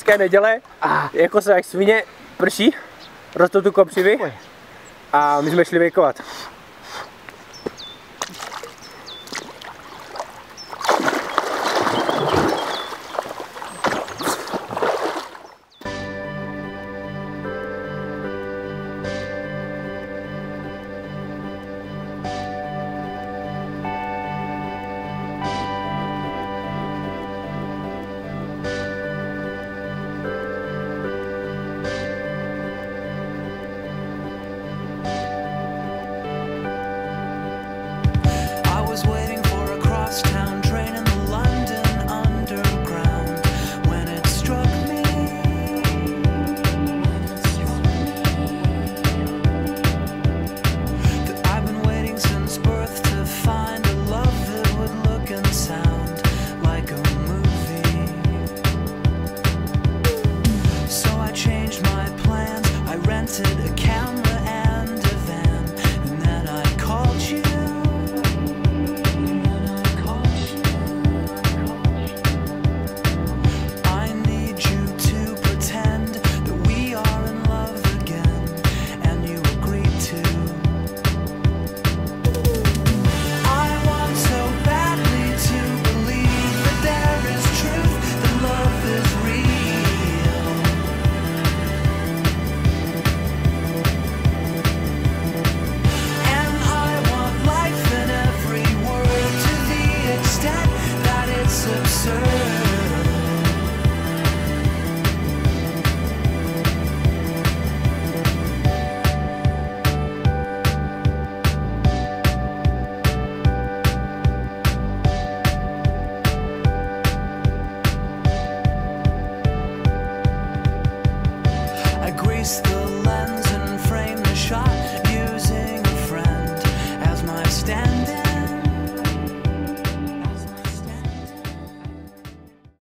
hezké neděle, a. jako se jak svině prší, rostou tu kopřivy a my jsme šli vejkovat. rented a camera. crystal